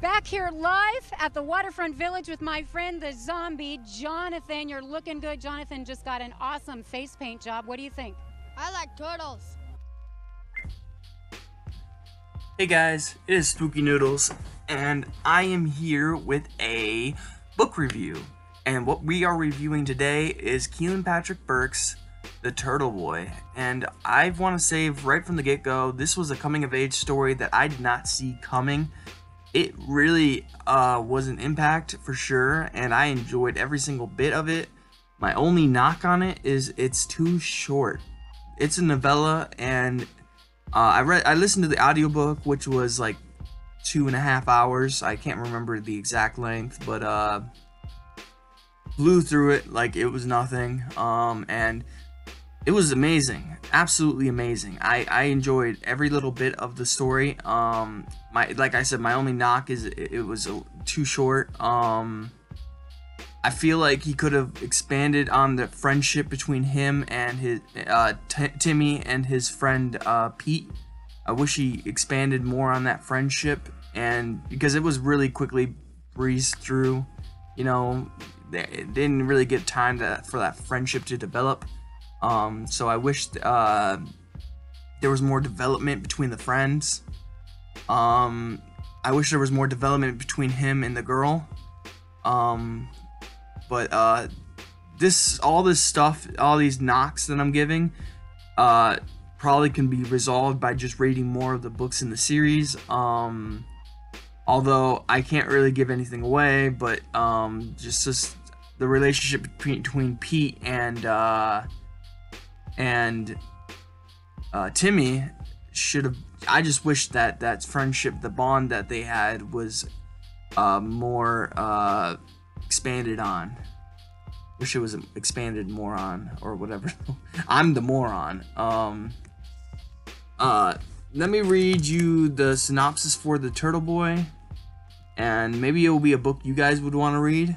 Back here live at the Waterfront Village with my friend the zombie, Jonathan. You're looking good. Jonathan just got an awesome face paint job. What do you think? I like turtles. Hey guys, it is Spooky Noodles, and I am here with a book review. And what we are reviewing today is Kealan Patrick Burke's The Turtle Boy. And I want to say right from the get go, this was a coming of age story that I did not see coming. It really uh, was an impact for sure, and I enjoyed every single bit of it. My only knock on it is it's too short. It's a novella, and uh, I read, I listened to the audiobook, which was like two and a half hours. I can't remember the exact length, but uh, blew through it like it was nothing. Um, and it was amazing, absolutely amazing. I, I enjoyed every little bit of the story. Um, my like I said, my only knock is it, it was a, too short. Um, I feel like he could have expanded on the friendship between him and his uh, T- Timmy and his friend uh, Pete. I wish he expanded more on that friendship, and because it was really quickly breezed through, you know, it didn't really get time to, for that friendship to develop. Um, so I wish uh, there was more development between the friends. Um, I wish there was more development between him and the girl. Um, but uh, this all this stuff, all these knocks that I'm giving, uh, probably can be resolved by just reading more of the books in the series. Um, although I can't really give anything away, but um, just just the relationship between, between Pete and uh, and uh, Timmy should have. I just wish that that friendship, the bond that they had, was uh, more uh, expanded on. Wish it was expanded more on, or whatever. I'm the moron. Um, uh, let me read you the synopsis for the Turtle Boy, and maybe it will be a book you guys would want to read.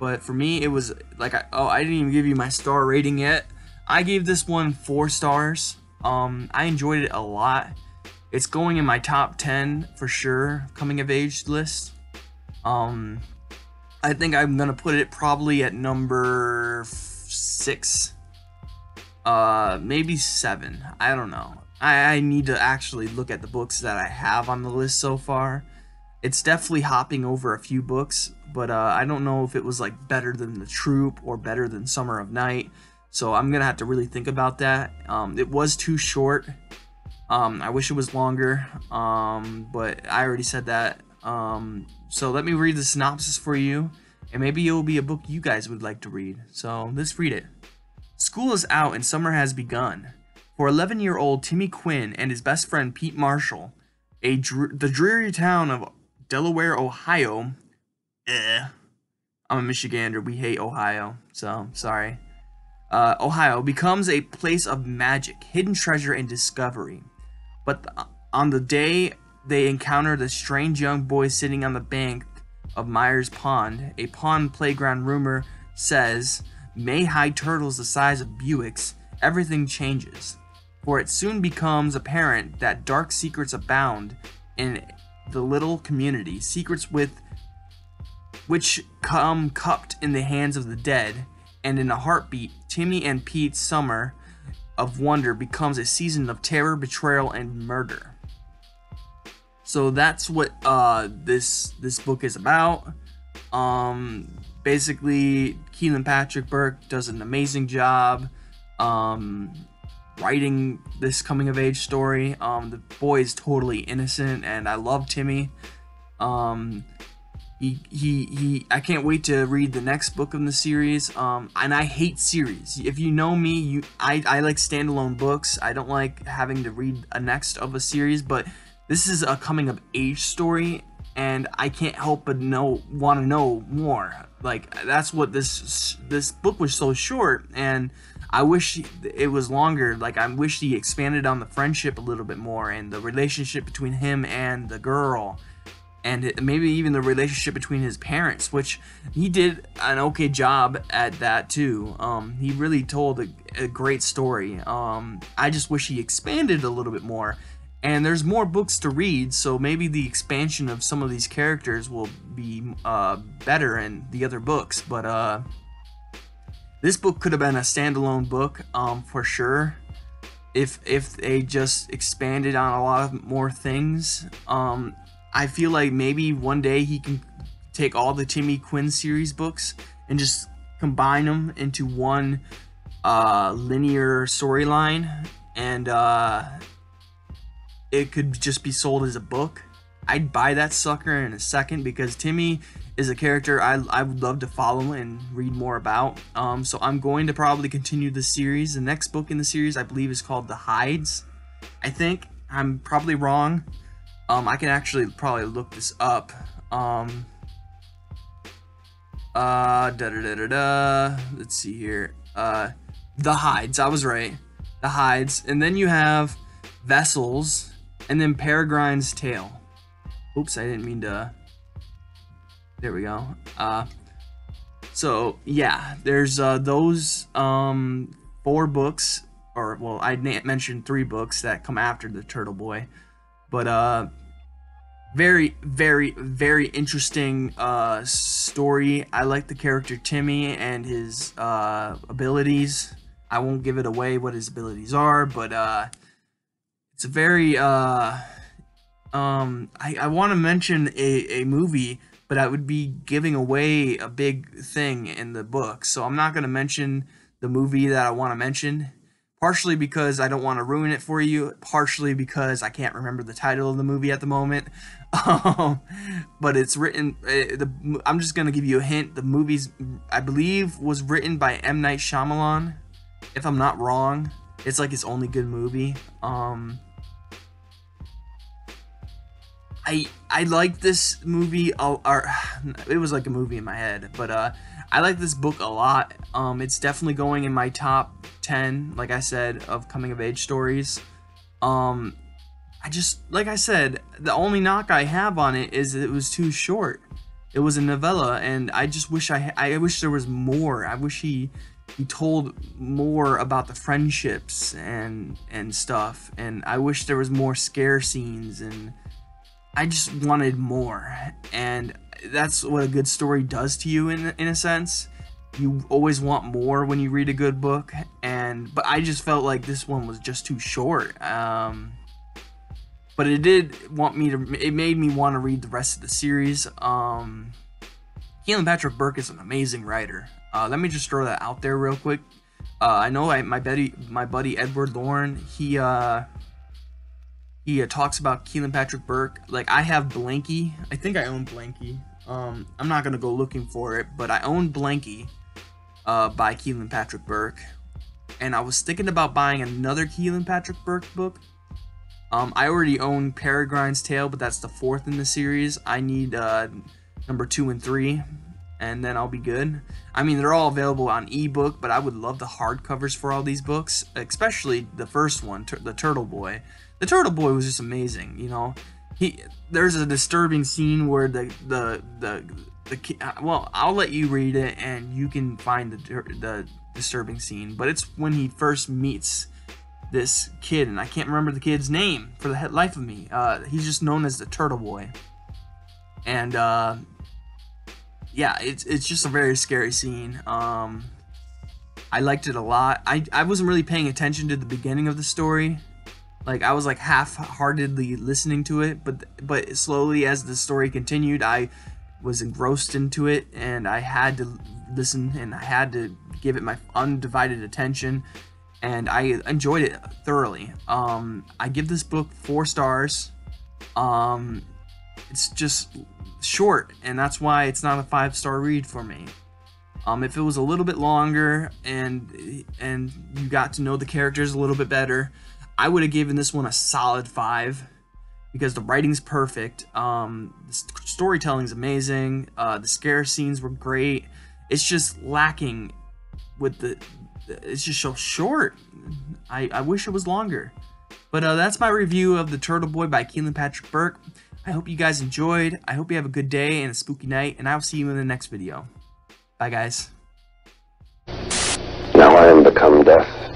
But for me, it was like I, oh, I didn't even give you my star rating yet. I gave this one four stars. Um, I enjoyed it a lot. It's going in my top 10 for sure, coming of age list. Um, I think I'm gonna put it probably at number six, uh, maybe seven. I don't know. I, I need to actually look at the books that I have on the list so far. It's definitely hopping over a few books, but uh, I don't know if it was like better than The Troop or better than Summer of Night. So I'm gonna have to really think about that. Um, it was too short. Um, I wish it was longer, um, but I already said that. Um, so let me read the synopsis for you, and maybe it will be a book you guys would like to read. So let's read it. School is out and summer has begun. For 11 year old Timmy Quinn and his best friend Pete Marshall, a the dreary town of Delaware, Ohio. Eh, I'm a Michigander. We hate Ohio, so sorry. Uh, Ohio becomes a place of magic, hidden treasure, and discovery. But on the day they encounter the strange young boy sitting on the bank of Myers Pond. A pond playground rumor says may hide turtles the size of Buicks, everything changes. For it soon becomes apparent that dark secrets abound in the little community, secrets with which come cupped in the hands of the dead, and in a heartbeat, Timmy and Pete's summer of wonder becomes a season of terror, betrayal, and murder. So that's what uh, this this book is about. Um, basically, Kealan Patrick Burke does an amazing job um, writing this coming of age story. Um, the boy is totally innocent, and I love Timmy. Um, he, he, he, I can't wait to read the next book in the series. Um, and I hate series. If you know me, you, I, I like standalone books. I don't like having to read a next of a series, but this is a coming of age story, and I can't help but know want to know more. Like that's what this this book was so short, and I wish it was longer. Like I wish he expanded on the friendship a little bit more and the relationship between him and the girl and maybe even the relationship between his parents, which he did an okay job at that too. Um, he really told a, a great story. Um, I just wish he expanded a little bit more and there's more books to read, so maybe the expansion of some of these characters will be uh, better in the other books. But uh, this book could have been a standalone book um, for sure if if they just expanded on a lot of more things. Um, I feel like maybe one day he can take all the Timmy Quinn series books and just combine them into one uh, linear storyline, and uh, it could just be sold as a book. I'd buy that sucker in a second because Timmy is a character I, I would love to follow and read more about. Um, so I'm going to probably continue the series. The next book in the series, I believe, is called The Hides. I think I'm probably wrong. Um, I can actually probably look this up. Um, uh, da da da da da. Let's see here. Uh, The Hides. I was right. The Hides, and then you have Vessels, and then Peregrine's Tale. Oops, I didn't mean to. There we go. Uh, so yeah, there's uh, those um, four books, or well, I mentioned three books that come after the Turtle Boy, but uh, very, very, very interesting uh, story. I like the character Timmy and his uh, abilities. I won't give it away what his abilities are, but uh, it's a very uh, um, I, I want to mention a, a movie, but I would be giving away a big thing in the book. So I'm not going to mention the movie that I want to mention. Partially because I don't want to ruin it for you, partially because I can't remember the title of the movie at the moment. Um, but it's written. Uh, the I'm just gonna give you a hint. The movie's, I believe, was written by M Night Shyamalan. If I'm not wrong, it's like his only good movie. Um, I I like this movie. Or it was like a movie in my head, but uh, I like this book a lot. Um, it's definitely going in my top ten, like I said, of coming of age stories. Um, I just like I said, the only knock I have on it is it was too short. It was a novella, and I just wish I I wish there was more. I wish he he told more about the friendships and and stuff, and I wish there was more scare scenes and I just wanted more. And that's what a good story does to you in in a sense. You always want more when you read a good book and but I just felt like this one was just too short. Um but it did want me to it made me want to read the rest of the series. Um Kealan Patrick Burke is an amazing writer. Uh, let me just throw that out there real quick. Uh, I know I, my buddy, my buddy Edward Lorn, he uh, he talks about Kealan Patrick Burke. Like I have Blanky. I think I own Blanky. Um, I'm not gonna go looking for it, but I own Blanky uh, by Kealan Patrick Burke, and I was thinking about buying another Kealan Patrick Burke book. Um, I already own Peregrine's Tale, but that's the fourth in the series. I need uh, number two and three, and then I'll be good. I mean, they're all available on ebook, but I would love the hardcovers for all these books, especially the first one, the Turtle Boy the Turtle Boy was just amazing. You know, he there's a disturbing scene where the the the the uh, well, I'll let you read it and you can find the the disturbing scene. But it's when he first meets this kid, and I can't remember the kid's name for the life of me. Uh, he's just known as the Turtle Boy, and uh, yeah, it's it's just a very scary scene. Um, I liked it a lot. I I wasn't really paying attention to the beginning of the story like I was like half-heartedly listening to it, but but slowly as the story continued, I was engrossed into it, and I had to listen and I had to give it my undivided attention, and I enjoyed it thoroughly. Um, I give this book four stars. Um, it's just short, and that's why it's not a five-star read for me. Um, if it was a little bit longer and and you got to know the characters a little bit better, I would have given this one a solid five because the writing's perfect. Um, the storytelling's amazing. Uh, the scare scenes were great. It's just lacking with the. It's just so short. I, I wish it was longer. But uh, that's my review of The Turtle Boy by Kealan Patrick Burke. I hope you guys enjoyed. I hope you have a good day and a spooky night, and I'll see you in the next video. Bye, guys. Now I am become death